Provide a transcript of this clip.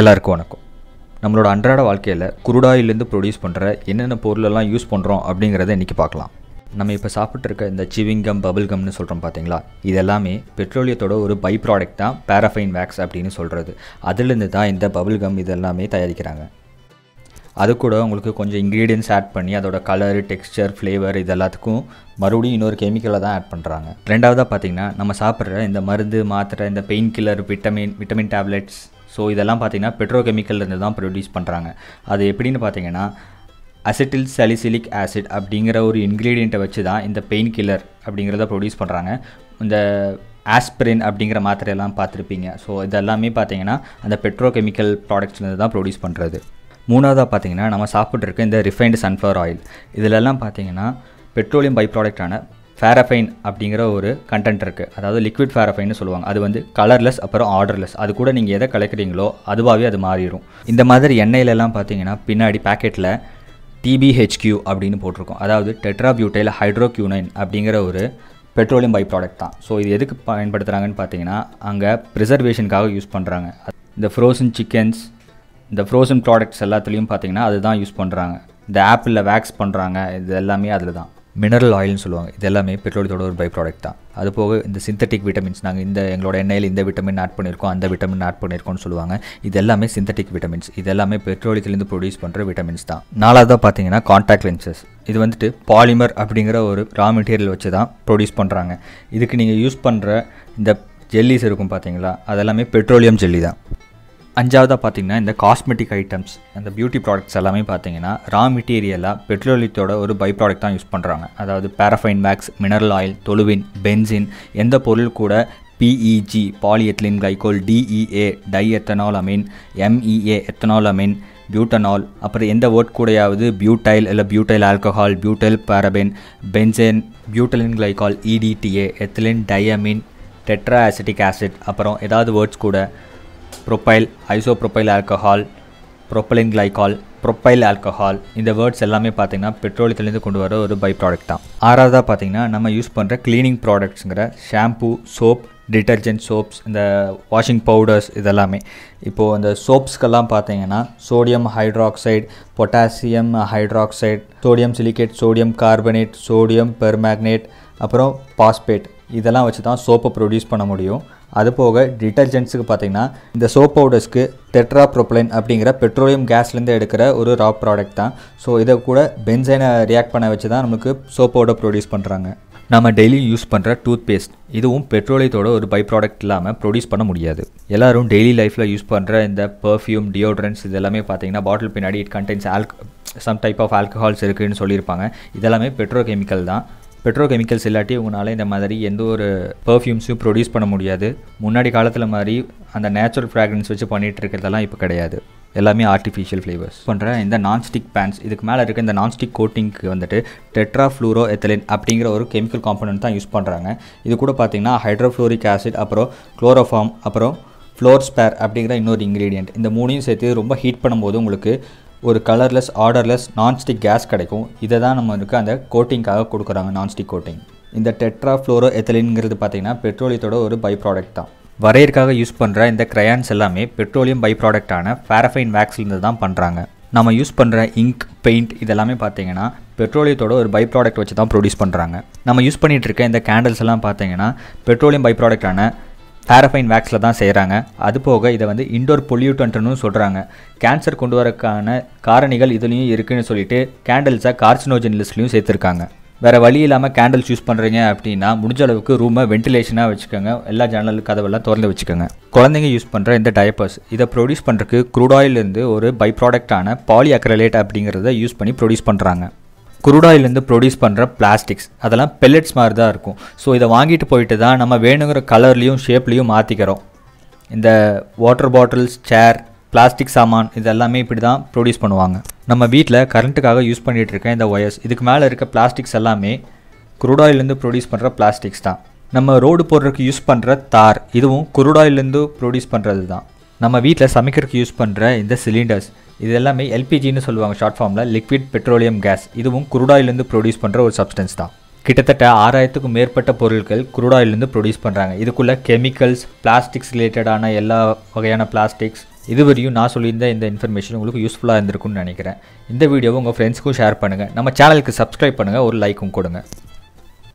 எல்லாருக்கும் வணக்கம். நம்மளோட அன்றாட வாழ்க்கையில் குருடாயிலேருந்து ப்ரொடியூஸ் பண்ணுற என்னென்ன பொருளெல்லாம் யூஸ் பண்ணுறோம் அப்படிங்கிறத இன்றைக்கி பார்க்கலாம். நம்ம இப்போ சாப்பிட்ருக்க இந்த சிவிங்கம் பபிள் கம்னு சொல்கிறோம் பார்த்தீங்களா இது எல்லாமே பெட்ரோலியத்தோட ஒரு பை ப்ராடக்ட் தான் பேரஃபைன் வேக்ஸ் அப்படின்னு சொல்கிறது அதுலேருந்து தான் இந்த பபிள் கம் இது எல்லாமே தயாரிக்கிறாங்க. அது கூட உங்களுக்கு கொஞ்சம் இன்க்ரீடியன்ஸ் ஆட் பண்ணி அதோட கலர் டெக்ஸ்சர் ஃப்ளேவர் இது எல்லாத்துக்கும் மறுபடியும் இன்னொரு கெமிக்கலை தான் ஆட் பண்ணுறாங்க ரெண்டாவதாக பார்த்தீங்கன்னா நம்ம சாப்பிட்ற இந்த மருந்து மாத்திரை இந்த painkiller vitamin vitamin tablets so இதெல்லாம் பார்த்தீங்கன்னா பெட்ரோகெமிக்கல்லேருந்து இருந்து தான் ப்ரொடியூஸ் பண்ணுறாங்க அது எப்படின்னு பார்த்தீங்கன்னா அசிட்டில் சலிசிலிக் ஆசிட் அப்படிங்கிற ஒரு இன்க்ரீடியண்ட்டை வச்சு தான் இந்த பெயின் கில்லர் அப்படிங்கிறத ப்ரொடியூஸ் பண்ணுறாங்க இந்த ஆஸ்பிரின் அப்படிங்கிற மாத்திரையெல்லாம் பார்த்துருப்பீங்க. ஸோ இதெல்லாமே பார்த்தீங்கன்னா அந்த பெட்ரோகெமிக்கல் ப்ராடக்ட்ஸ்லேருந்து தான் ப்ரொடியூஸ் பண்ணுறது மூணாவதாக பார்த்தீங்கன்னா நம்ம சாப்பிட்ருக்க இந்த ரிஃபைன்டு சன்ஃப்ளவர் ஆயில் இதிலெல்லாம் பார்த்தீங்கன்னா பெட்ரோலியம் பை ப்ராடக்டான ஃபேரஃபைன் அப்படிங்கிற ஒரு கண்டென்ட் இருக்குது அதாவது லிக்விட் ஃபேரஃபைன்னு சொல்லுவாங்க. அது வந்து கலர்லெஸ் அப்புறம் ஆர்டர்லெஸ் அது கூட நீங்கள் எதை கலக்கிறீங்களோ அதுவாகவே அது மாறிடும் இந்த மாதிரி எண்ணெயிலெல்லாம் பார்த்தீங்கன்னா பின்னாடி பேக்கெட்டில் டிபிஹெச்கியூ அப்படின்னு போட்டிருக்கோம். அதாவது டெட்ராபியூட்டைல் ஹைட்ரோக்யூனைன் அப்படிங்கிற ஒரு பெட்ரோலியம் பை ப்ராடக்ட் தான். ஸோ இது எதுக்கு பயன்படுத்துகிறாங்கன்னு பார்த்தீங்கன்னா அங்கே ப்ரிசர்வேஷனுக்காக யூஸ் பண்ணுறாங்க இந்த ஃப்ரோசன் சிக்கன்ஸ் இந்த ஃப்ரோசன் ப்ராடக்ட்ஸ் எல்லாத்துலேயும் பார்த்தீங்கன்னா அதுதான் யூஸ் பண்ணுறாங்க இந்த ஆப்பிளில் வேக்ஸ் பண்ணுறாங்க இது எல்லாமே அதில் தான் மினரல் ஆயில்னு சொல்லுவாங்க. இது எல்லாமே பெட்ரோலியத்தோட ஒரு பை ப்ராடக்ட் தான். அது போக இந்த சிந்தட்டிக் விட்டமின்ஸ் நாங்கள் இந்த எங்களோட எண்ணெயில் இந்த விட்டமின் ஆட் பண்ணியிருக்கோம் அந்த விட்டமின் ஆட் பண்ணியிருக்கோம்னு சொல்லுவாங்க. இது எல்லாமே சிந்தட்டிக் விட்டமின்ஸ் இது எல்லாமே பெட்ரோலியத்துலேருந்து ப்ரொடியூஸ் பண்ணுற விட்டமின்ஸ் தான். நாலாவதாக பார்த்தீங்கன்னா காண்டாக்ட் லென்சஸ் இது வந்துட்டு பாலிமர் அப்படிங்கிற ஒரு ரா மெட்டீரியல் வச்சு தான் ப்ரொடியூஸ் பண்ணுறாங்க இதுக்கு நீங்கள் யூஸ் பண்ணுற இந்த ஜெல்லிஸ் இருக்கும் பார்த்தீங்களா அதெல்லாமே பெட்ரோலியம் ஜெல்லி தான். அஞ்சாவதாக பார்த்தீங்கன்னா இந்த காஸ்மெட்டிக் ஐட்டம்ஸ் அந்த பியூட்டி ப்ராடக்ட்ஸ் எல்லாமே பார்த்தீங்கன்னா ரா மெட்டீரியலாக பெட்ரோலியத்தோட ஒரு பை ப்ராடக்ட் தான் யூஸ் பண்ணுறாங்க அதாவது paraffin wax mineral oil toluene benzene எந்த பொருள் கூட PEG polyethylene glycol DEA diethanolamine MEA ethanolamine butanol அப்புறம் எந்த வேர்ட் கூடயாவது பியூட்டைல் இல்லை butyl alcohol butyl paraben benzene butylene glycol EDTA ethylene diamine tetra acetic acid அப்புறம் ஏதாவது வேர்ட்ஸ் கூட propyl isopropyl alcohol propylene glycol propyl alcohol இந்த words எல்லாமே பார்த்தீங்கன்னா பெட்ரோலியத்துலேருந்து கொண்டு வர ஒரு பை ப்ராடக்ட் தான். ஆறாவதாக பார்த்தீங்கன்னா நம்ம யூஸ் பண்ணுற க்ளீனிங் ப்ராடக்ட்ஸுங்கிற ஷாம்பூ சோப் டிட்டர்ஜென்ட் சோப்ஸ் இந்த வாஷிங் பவுடர்ஸ் இதெல்லாமே. இப்போது இந்த சோப்ஸ்க்கெல்லாம் பார்த்தீங்கன்னா sodium hydroxide potassium hydroxide sodium silicate sodium carbonate sodium permanganate அப்புறம் பாஸ்பேட் இதெல்லாம் வச்சு தான் சோப்பை ப்ரொடியூஸ் பண்ண முடியும். அது போக டிட்டர்ஜென்ட்ஸுக்கு பார்த்தீங்கன்னா இந்த சோப் பவுடர்ஸ்க்கு டெட்ரா ப்ரோப்ளைன் அப்படிங்கிற பெட்ரோலியம் கேஸ்லேருந்து எடுக்கிற ஒரு ரா ப்ராடக்ட் தான். ஸோ இதை கூட பென்சைனை ரியாக்ட் பண்ண வச்சு தான் நமக்கு சோப் பவுடர் ப்ரொடியூஸ் பண்ணுறாங்க நம்ம டெய்லி யூஸ் பண்ணுற டூத் பேஸ்ட் இதுவும் பெட்ரோலியத்தோட ஒரு பை ப்ராடக்ட் இல்லாமல் ப்ரொடியூஸ் பண்ண முடியாது. எல்லோரும் டெய்லி லைஃப்பில் யூஸ் பண்ணுற இந்த பர்ஃப்யூம் டியோட்ரன்ஸ் இது எல்லாமே பார்த்தீங்கன்னா பாட்டில் பின்னாடி இட் கண்டென்ஸ் ஆல்க் சம் டைப் ஆஃப் ஆல்கஹால்ஸ் இருக்குதுன்னு சொல்லியிருப்பாங்க. இதெல்லாமே பெட்ரோ கெமிக்கல் தான். பெட்ரோ கெமிக்கல்ஸ் இல்லாட்டி உங்களால் இந்த மாதிரி எந்த ஒரு பர்ஃப்யூம்ஸையும் ப்ரொடியூஸ் பண்ண முடியாது. முன்னாடி காலத்தில் மாதிரி அந்த நேச்சுரல் ஃப்ராக்ரன்ஸ் வச்சு பண்ணிகிட்டு இருக்கிறதெல்லாம் இப்போ கிடையாது. எல்லாமே ஆர்டிஃபிஷியல் ஃப்ளேவர்ஸ் பண்ணுற இந்த நான்ஸ்டிக் பேன்ஸ் இதுக்கு மேலே இருக்க இந்த நான்ஸ்டிக் கோட்டிங்க்கு வந்துட்டு டெட்ரா ஃப்ளூரோ எத்தலின் அப்படிங்கிற ஒரு கெமிக்கல் காம்பனன்ட் தான் யூஸ் பண்ணுறாங்க இது கூட பார்த்திங்கன்னா ஹைட்ரோஃப்ளோரிக் ஆசிட் அப்புறம் குளோரோஃபார்ம் அப்புறம் ஃப்ளோர் ஸ்பேர் அப்படிங்கிற இன்னொரு இன்க்ரீடியன்ட் இந்த மூணையும் சேர்த்து ரொம்ப ஹீட் பண்ணும்போது உங்களுக்கு ஒரு கலர்லெஸ் ஆர்டர்லெஸ் நான்ஸ்டிக் கேஸ் கிடைக்கும். இதை தான் நம்ம இருக்கு அந்த கோட்டிங்காக கொடுக்குறாங்க நான்ஸ்டிக் கோட்டிங் இந்த டெட்ரா ஃப்ளோரோ எத்தலின்ங்கிறது பார்த்தீங்கன்னா பெட்ரோலியத்தோட ஒரு பை ப்ராடக்ட் தான். வரையறக்காக யூஸ் பண்ணுற இந்த க்ரையான்ஸ் எல்லாமே பெட்ரோலியம் பை ப்ராடக்டான ஃபேரஃபைன் வேக்ஸ்லேருந்து தான் பண்ணுறாங்க நம்ம யூஸ் பண்ணுற இங்க் பெயிண்ட் இதெல்லாமே பார்த்தீங்கன்னா பெட்ரோலியத்தோட ஒரு பை ப்ராடக்ட் வச்சு தான் ப்ரொடியூஸ் பண்ணுறாங்க நம்ம யூஸ் பண்ணிகிட்டு இருக்க இந்த கேண்டல்ஸ் எல்லாம் பார்த்தீங்கன்னா பெட்ரோலியம் பை ப்ராடக்டான பேரஃபைன் வேக்ஸில் தான் செய்கிறாங்க அது போக இதை வந்து இண்டோர் பொல்யூட்டன்ட்னு சொல்கிறாங்க கேன்சர் கொண்டு வரக்கான காரணிகள் இதுலேயும் இருக்குதுன்னு சொல்லிட்டு கேண்டல்ஸை கார்சினோஜன் லிஸ்ட்லையும் சேர்த்துருக்காங்க. வேறு வழி இல்லாமல் கேண்டில்ஸ் யூஸ் பண்ணுறீங்க அப்படின்னா முடிஞ்ச அளவுக்கு ரூமை வென்டிலேஷனாக வச்சுக்கோங்க. எல்லா ஜன்னல் கதவெல்லாம் திறந்து வச்சுக்கோங்க. குழந்தைங்க யூஸ் பண்ணுற இந்த டயப்பர்ஸ் இதை ப்ரொடியூஸ் பண்ணுறதுக்கு குரூடாயிலேருந்து ஒரு பை ப்ராடக்டான பாலி அக்ரலேட் அப்படிங்கிறத யூஸ் பண்ணி ப்ரொடியூஸ் பண்ணுறாங்க குருடாயிலேருந்து ப்ரொடியூஸ் பண்ணுற பிளாஸ்டிக்ஸ் அதெல்லாம் பெல்லட்ஸ் மாதிரி தான் இருக்கும். ஸோ இதை வாங்கிட்டு போயிட்டு தான் நம்ம வேணுங்கிற கலர்லேயும் ஷேப்லேயும் மாற்றிக்கிறோம் இந்த வாட்டர் பாட்டில்ஸ் சேர் பிளாஸ்டிக் சாமான் இது எல்லாமே இப்படி தான் ப்ரொடியூஸ் பண்ணுவாங்க. நம்ம வீட்டில் கரண்ட்டுக்காக யூஸ் பண்ணிகிட்டு இருக்க இந்த ஒயர்ஸ் இதுக்கு மேலே இருக்க பிளாஸ்டிக்ஸ் எல்லாமே குருடாயிலேருந்து ப்ரொடியூஸ் பண்ணுற பிளாஸ்டிக்ஸ் தான். நம்ம ரோடு போடுறதுக்கு யூஸ் பண்ணுற தார் இதுவும் குருடாயிலேருந்து ப்ரொடியூஸ் பண்ணுறது தான் நம்ம வீட்டில் சமைக்கிறதுக்கு யூஸ் பண்ணுற இந்த சிலிண்டர்ஸ் இது எல்லாமே எல்பிஜின்னு சொல்லுவாங்க ஷார்ட் ஃபார்மில் லிக்விட் பெட்ரோலியம் கேஸ் இதுவும் குருடாயிலேருந்து ப்ரொடியூஸ் பண்ணுற ஒரு சப்ஸ்டன்ஸ் தான். கிட்டத்தட்ட ஆறாயிரத்துக்கும் மேற்பட்ட பொருட்கள் குரூடாயிலிருந்து ப்ரொடியூஸ் பண்ணுறாங்க இதுக்குள்ளே கெமிக்கல்ஸ் பிளாஸ்டிக்ஸ் ரிலேட்டடான எல்லா வகையான பிளாஸ்டிக்ஸ் இதுவரையும் நான் சொல்லியிருந்த இந்த இன்ஃபர்மேஷன் உங்களுக்கு யூஸ்ஃபுல்லாக இருந்திருக்கும்னு நினைக்கிறேன். இந்த வீடியோவை உங்கள் ஃப்ரெண்ட்ஸ்க்கும் ஷேர் பண்ணுங்கள் நம்ம சேனலுக்கு சப்ஸ்கிரைப் பண்ணுங்கள் ஒரு லைக்கும் கொடுங்க.